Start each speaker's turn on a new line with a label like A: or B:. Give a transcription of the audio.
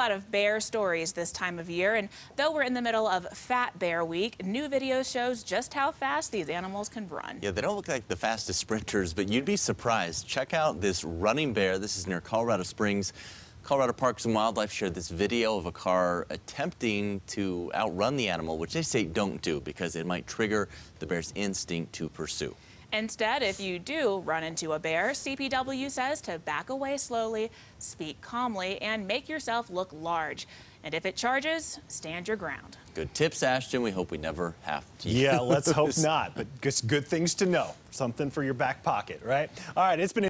A: lot of bear stories this time of year, and though we're in the middle of Fat Bear Week, new video shows just how fast these animals can run.
B: Yeah, they don't look like the fastest sprinters, but you'd be surprised. Check out this running bear. This is near Colorado Springs. Colorado Parks and Wildlife shared this video of a car attempting to outrun the animal, which they say don't do because it might trigger the bear's instinct to pursue.
A: Instead, if you do run into a bear, CPW says to back away slowly, speak calmly, and make yourself look large. And if it charges, stand your ground.
B: Good tips, Ashton. We hope we never have to.
C: Yeah, let's hope not. But just good things to know. Something for your back pocket, right? All right, it's been.